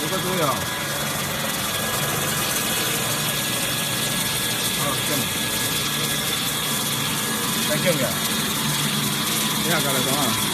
十个都有。好行样。再见了，你下过来帮啊。